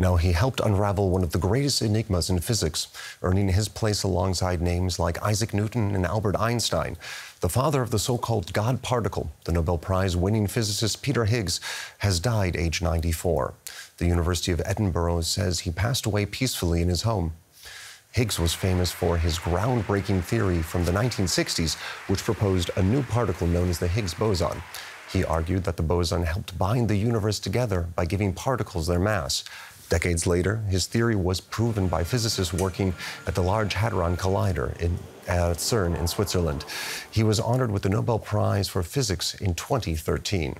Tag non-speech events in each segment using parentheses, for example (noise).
Now, he helped unravel one of the greatest enigmas in physics, earning his place alongside names like Isaac Newton and Albert Einstein. The father of the so called God particle, the Nobel Prize winning physicist Peter Higgs, has died age 94. The University of Edinburgh says he passed away peacefully in his home. Higgs was famous for his groundbreaking theory from the 1960s, which proposed a new particle known as the Higgs boson. He argued that the boson helped bind the universe together by giving particles their mass. Decades later, his theory was proven by physicists working at the Large Hadron Collider in, at CERN in Switzerland. He was honored with the Nobel Prize for Physics in 2013.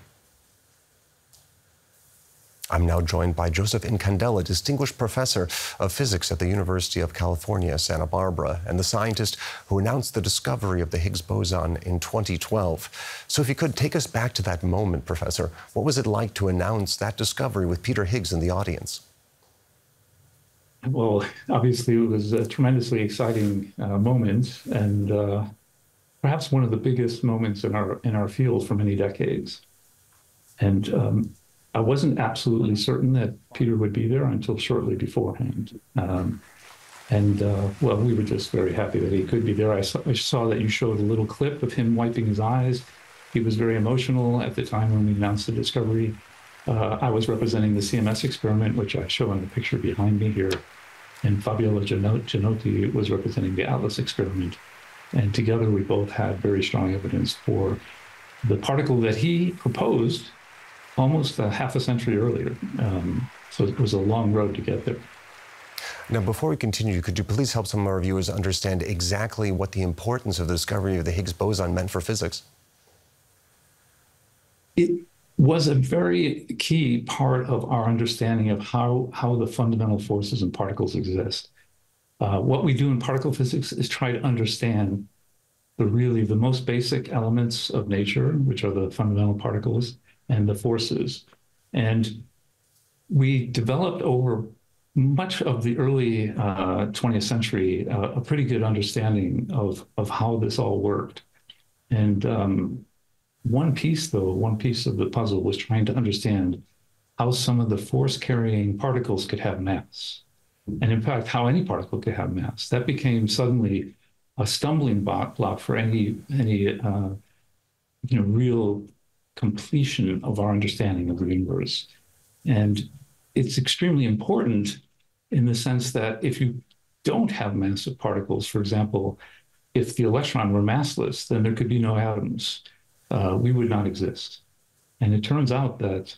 I'm now joined by Joseph Incandela, Distinguished Professor of Physics at the University of California, Santa Barbara, and the scientist who announced the discovery of the Higgs boson in 2012. So, if you could take us back to that moment, Professor, what was it like to announce that discovery with Peter Higgs in the audience? Well, obviously, it was a tremendously exciting uh, moment, and uh, perhaps one of the biggest moments in our in our field for many decades. And um, I wasn't absolutely certain that Peter would be there until shortly beforehand. Um, and uh, well, we were just very happy that he could be there. I saw, I saw, that you showed a little clip of him wiping his eyes. He was very emotional at the time when we announced the discovery. Uh, I was representing the CMS experiment, which I show in the picture behind me here. And Fabiola Gianotti was representing the ATLAS experiment. And together we both had very strong evidence for the particle that he proposed almost a half a century earlier. Um, so it was a long road to get there. Now, before we continue, could you please help some of our viewers understand exactly what the importance of the discovery of the Higgs boson meant for physics? It was a very key part of our understanding of how, how the fundamental forces and particles exist. Uh, what we do in particle physics is try to understand the really the most basic elements of nature, which are the fundamental particles, and the forces. And we developed over much of the early uh, 20th century uh, a pretty good understanding of, of how this all worked. And um, one piece, though, one piece of the puzzle was trying to understand how some of the force carrying particles could have mass. And in fact, how any particle could have mass. That became suddenly a stumbling block for any, any uh, you know, real completion of our understanding of the universe. And it's extremely important in the sense that if you don't have massive particles, for example, if the electron were massless, then there could be no atoms. Uh, we would not exist. And it turns out that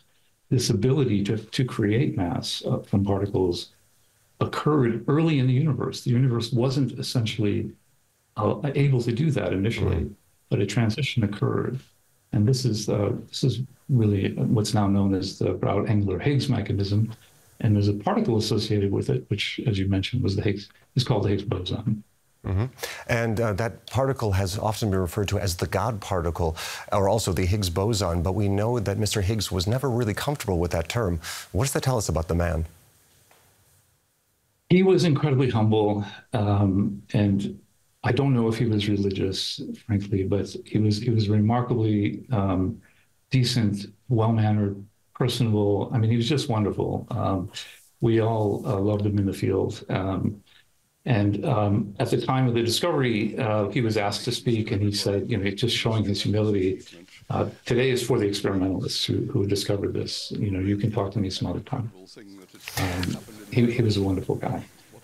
this ability to, to create mass uh, from particles occurred early in the universe. The universe wasn't essentially uh, able to do that initially, mm-hmm. but a transition occurred. And this is uh, this is really what's now known as the Brout-Englert-Higgs mechanism. And there's a particle associated with it, which, as you mentioned, was the Higgs is called the Higgs boson. Mm-hmm. And uh, that particle has often been referred to as the God particle, or also the Higgs boson. But we know that Mr. Higgs was never really comfortable with that term. What does that tell us about the man? He was incredibly humble um, and I don't know if he was religious, frankly, but he was he was remarkably um, decent, well mannered, personable. I mean, he was just wonderful. Um, we all uh, loved him in the field. Um, and um, at the time of the discovery, uh, he was asked to speak, and he said, you know, just showing his humility. Uh, today is for the experimentalists who, who discovered this. You know, you can talk to me some other time. Um, he, he was a wonderful guy.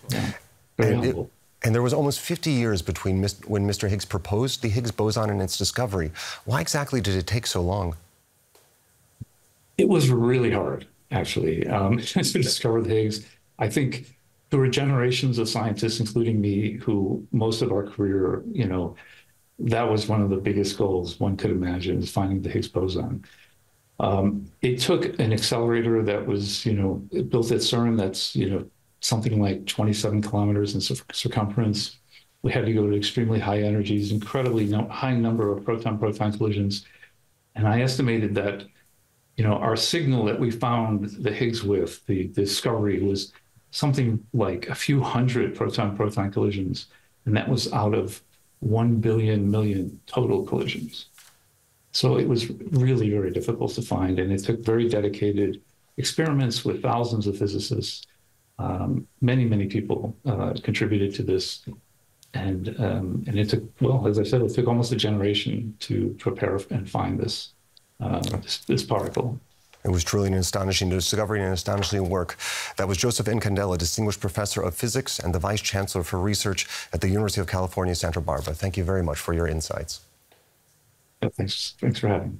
Yeah, very and humble. It, and there was almost 50 years between when Mr. Higgs proposed the Higgs boson and its discovery. Why exactly did it take so long? It was really hard, actually, um, (laughs) to discover the Higgs. I think there were generations of scientists, including me, who most of our career, you know, that was one of the biggest goals one could imagine is finding the Higgs boson. Um, it took an accelerator that was, you know, built at CERN that's, you know, something like 27 kilometers in circumference. We had to go to extremely high energies, incredibly no, high number of proton-proton collisions. And I estimated that, you know, our signal that we found the Higgs with, the, the discovery, was something like a few hundred proton-proton collisions. And that was out of 1 billion million total collisions. So it was really very difficult to find. And it took very dedicated experiments with thousands of physicists. Um, many, many people uh, contributed to this. And, um, and it took, well, as I said, it took almost a generation to prepare and find this, uh, this, this particle. It was truly an astonishing discovery and an astonishing work. That was Joseph Incandela, Distinguished Professor of Physics and the Vice Chancellor for Research at the University of California, Santa Barbara. Thank you very much for your insights. Thanks, thanks for having me.